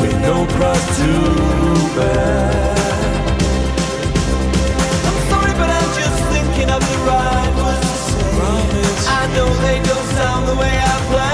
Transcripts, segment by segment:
with no cross to bear. I'm sorry, but I'm just thinking of the ride was the same. Promise. I know they don't sound the way I planned.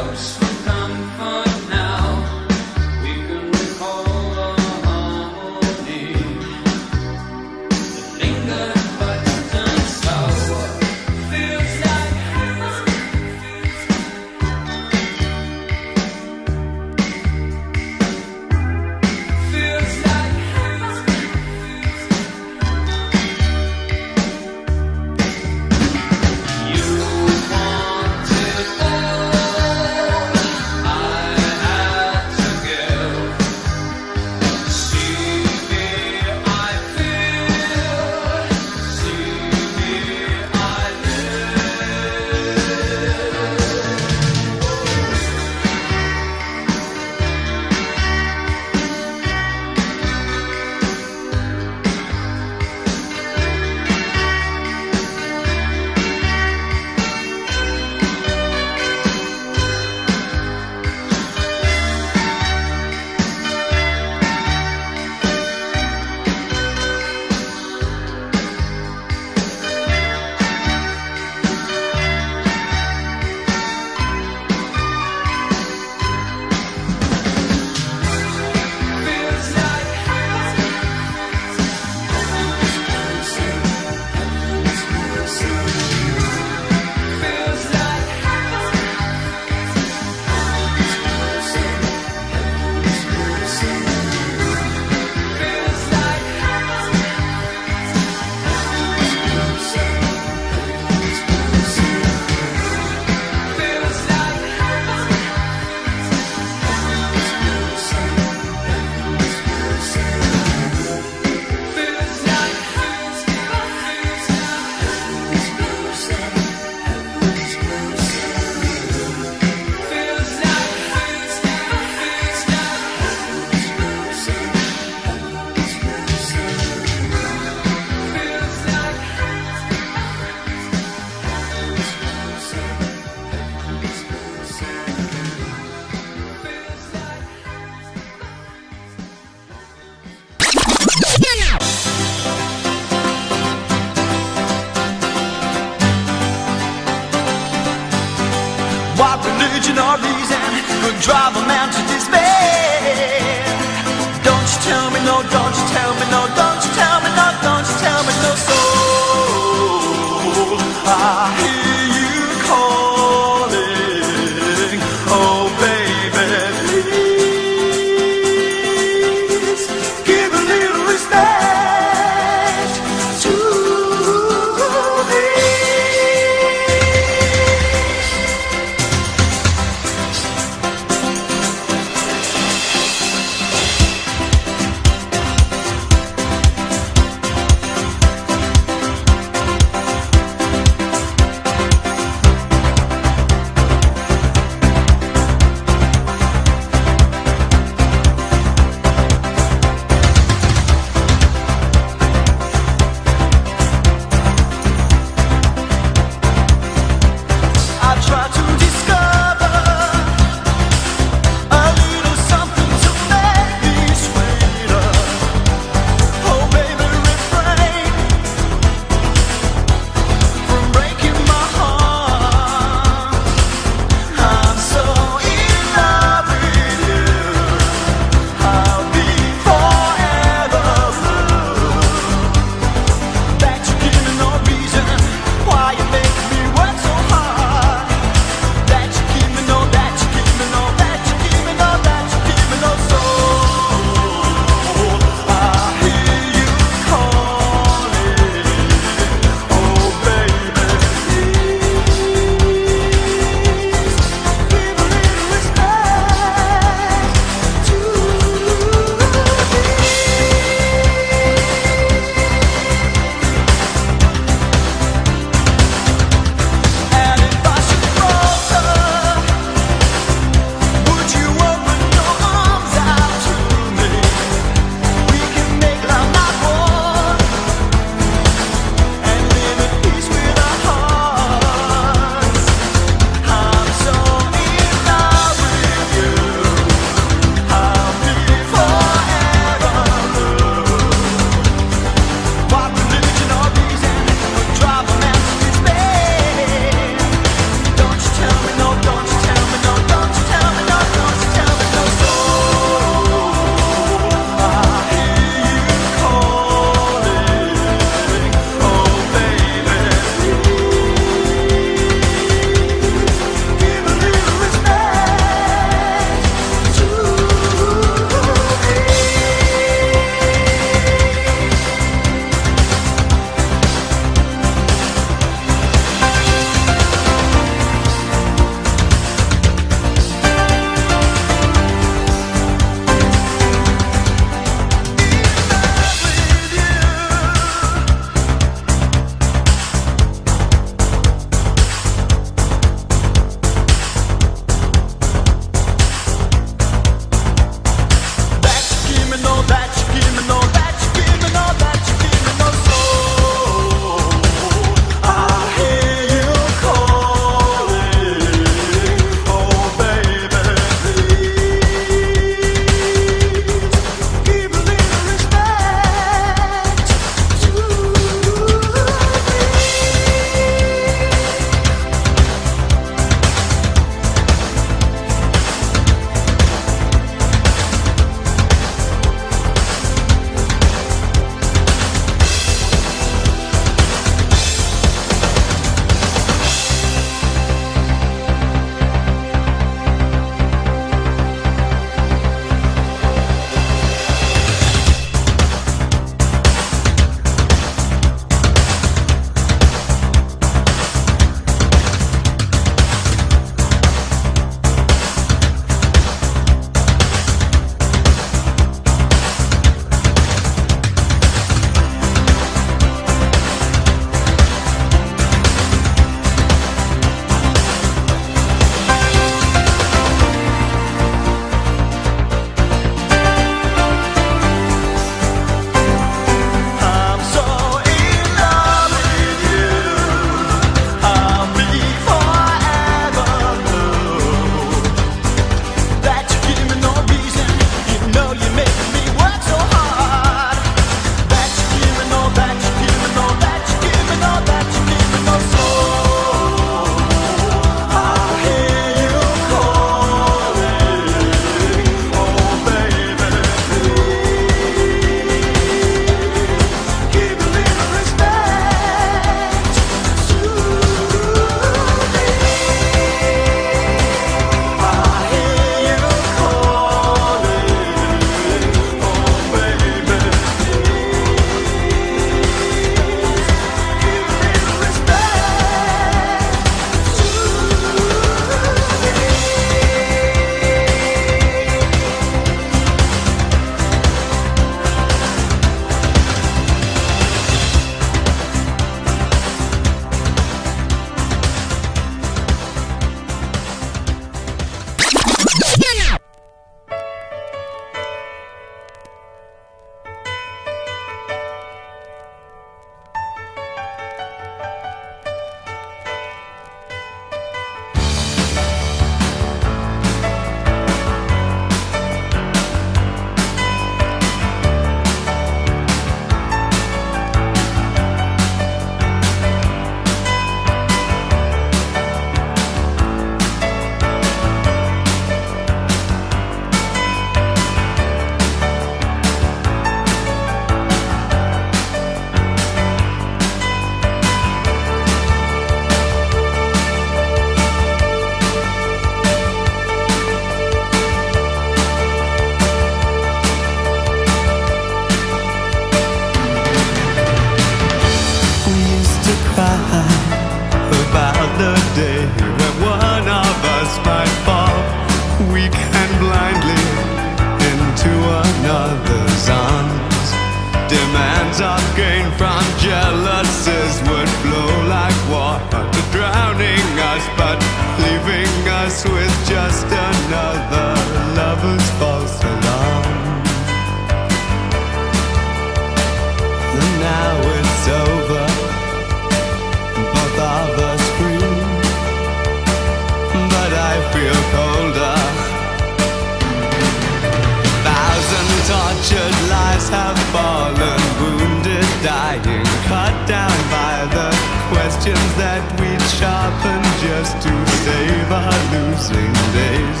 questions that we'd sharpen just to save our losing days.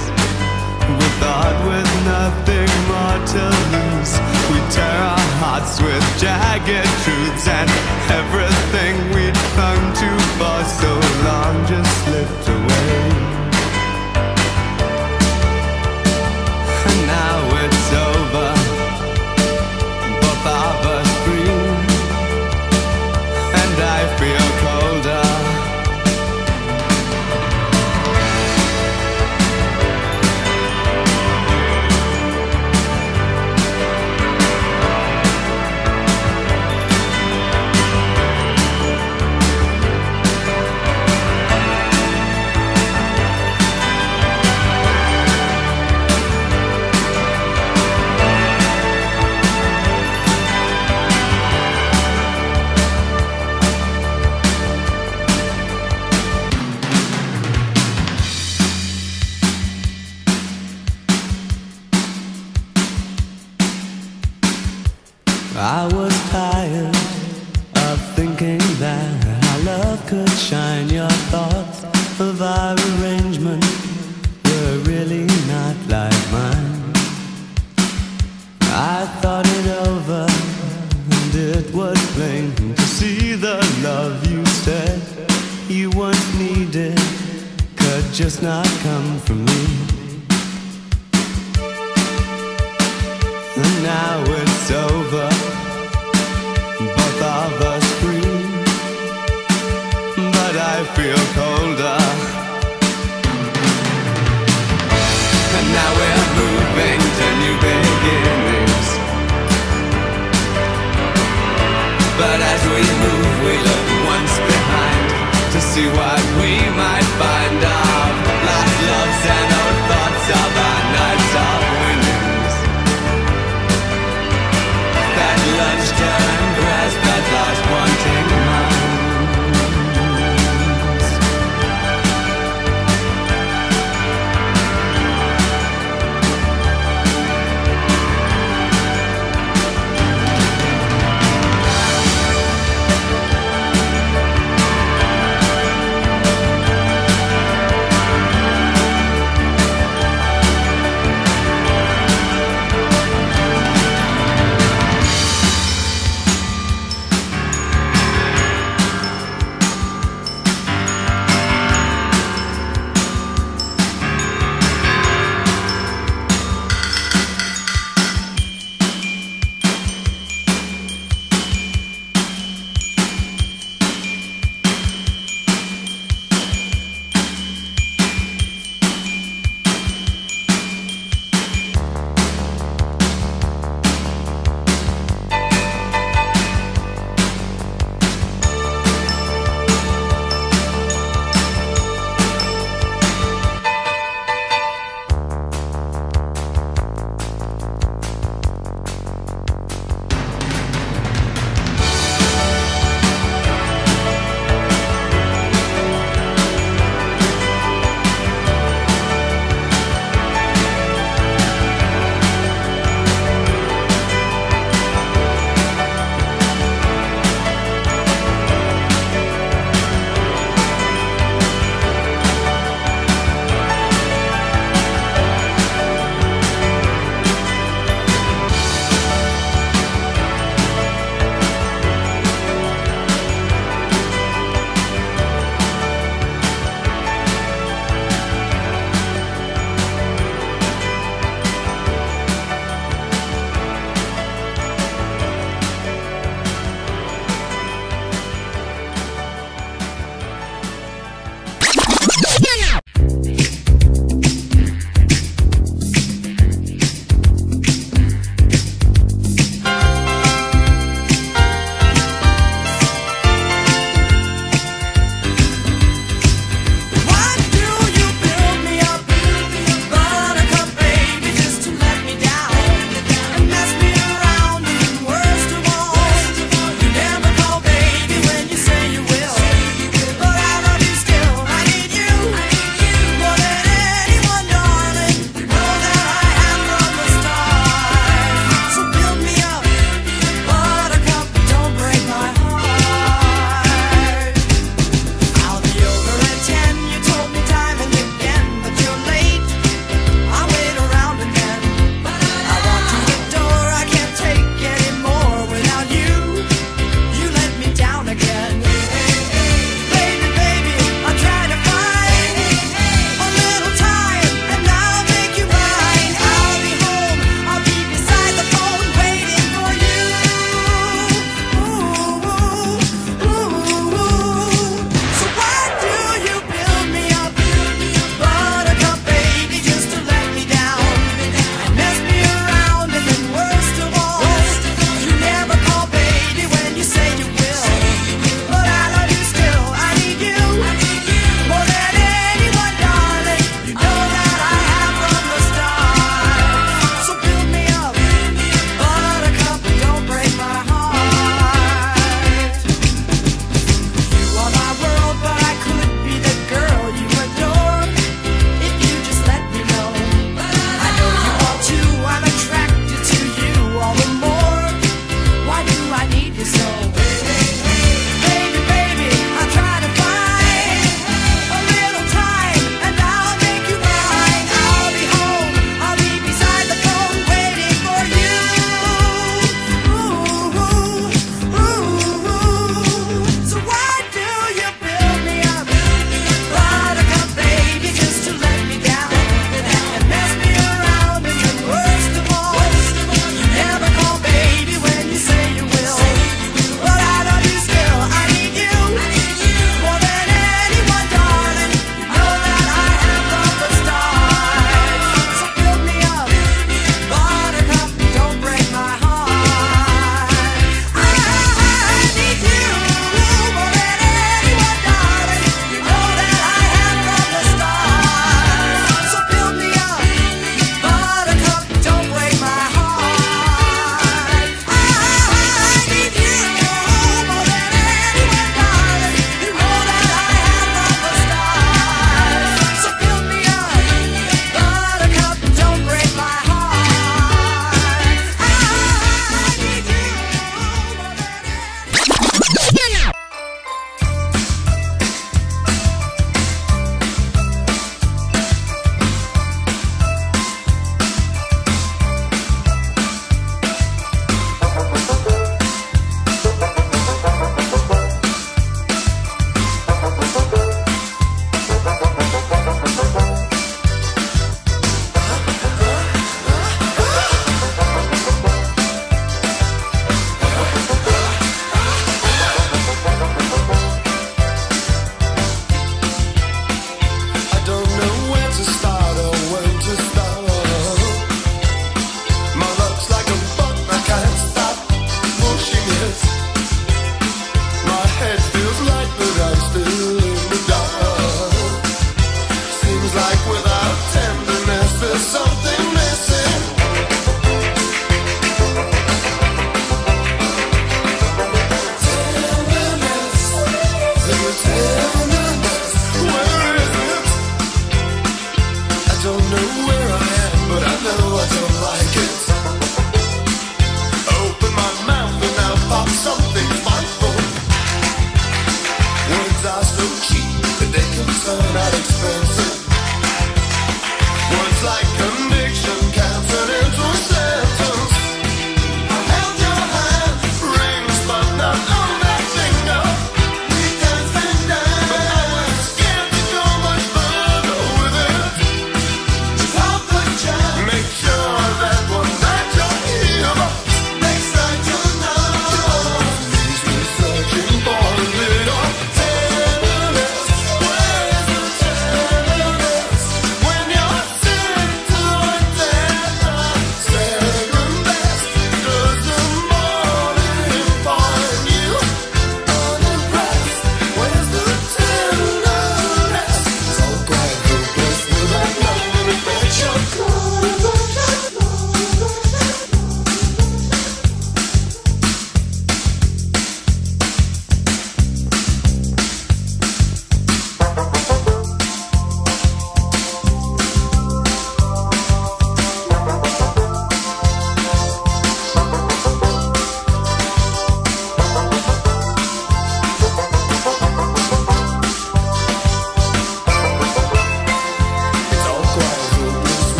We thought with nothing more to lose, we tear our hearts with jagged truths, and everything we'd clung to for so long just slipped away. And now it's over.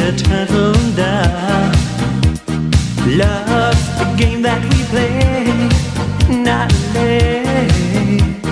a eternal love. Love's a game that we play, not late.